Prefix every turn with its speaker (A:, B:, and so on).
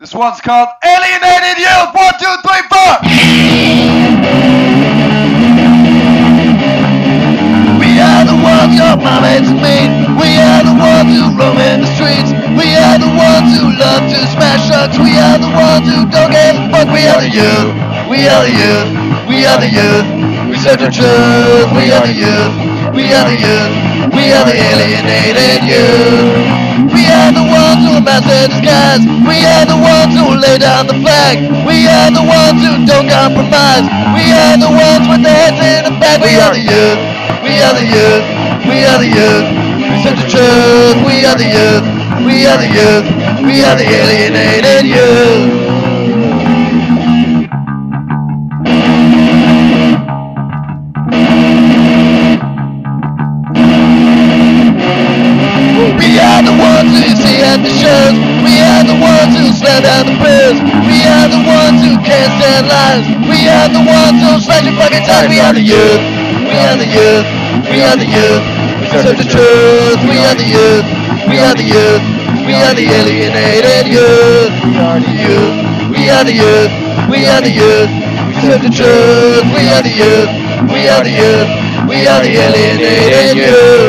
A: This one's called Alienated Youth. One, two, three, four.
B: We are the ones your mom to meet. We are the ones who roam in the streets. We are the ones who love to smash trucks. We are the ones who don't give a fuck. We are the youth. We are the youth. We are the youth. We search the truth. We are the youth. We are the youth. We are the alienated master disguise. We are the ones who lay down the flag. We are the ones who don't compromise. We are the ones with their heads in the back. We are the youth. We are the youth. We are the youth. We search the truth. We are the youth. We are the youth. We are the alienated youth. Slam down the pills. We are the ones who can't stand lines. We are the ones who slash your fucking tires. We are the youth. We are the youth. We are the youth. We search the truth. We are the youth. We are the youth. We are the alienated youth. We are the youth. We are the youth. We are the youth. We search the truth. We are the youth. We are the youth. We are the alienated youth.